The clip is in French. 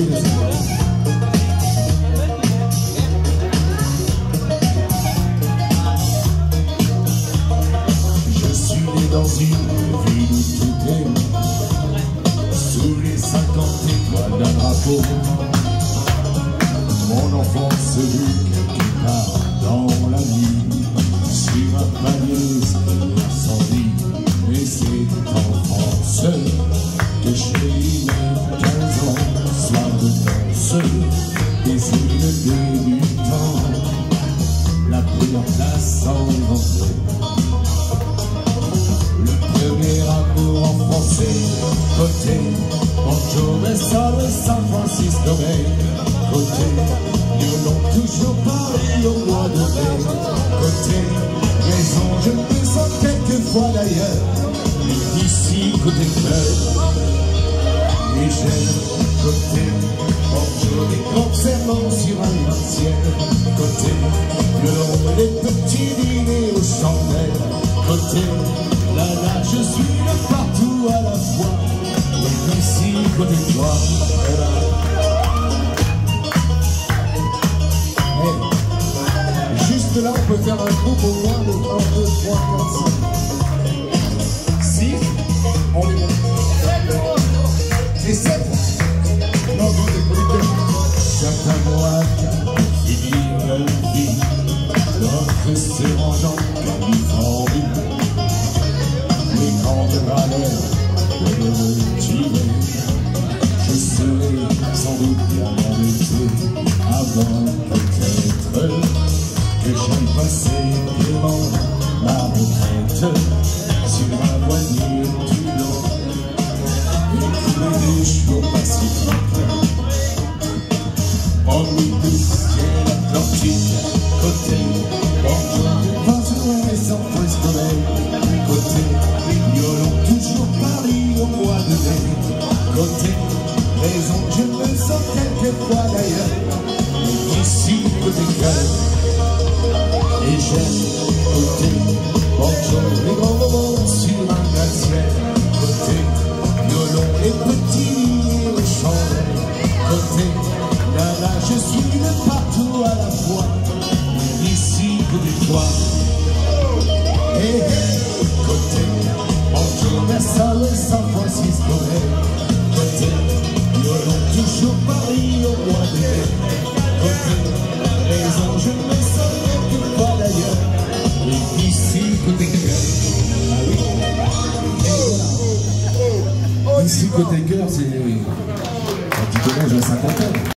Je suis né dans une ville toute sous les cinquante étoiles d'un drapeau. Mon enfance vue quelque part dans la nuit, sur un panier, l'incendie, et c'est en enfance. Le débutant, la première place en Vendée. côté Bonjour et San Francisco Bay Côté violon toujours Paris au mois de Côté maison je me quelquefois d'ailleurs Mais côté côté et grands Côté là là je suis le partout à la fois ici côté de toi. juste là, on peut faire un groupe au moins de 1, 2, 3, 4, 5. 6, on est bon. Et 7. Non, non, les producteurs. Certains mois qui vivent leur vie, d'autres se rangent en serai sans doute bien embêté avant peut-être que j'aille passer gaiement ma retraite sur la voiture du Nord et couler des chevaux pacifiques en nuit de ciel atlantique côté Bordeaux, Barcelone et San Francisco côté violon toujours Paris au mois de mai côté raison, je me sens quelquefois d'ailleurs, ici côté cœur, et j'aime côté bonjour, les grands moments sur un glacier, côté violon et petits au chandelles, côté là là, je suis de partout à la fois, ici côté toi, et Paris au mois de mai. Raison, je ne que pas d'ailleurs. Ici, côté cœur, ah oui. Ici, côté cœur, c'est un petit hommage à 50 ans.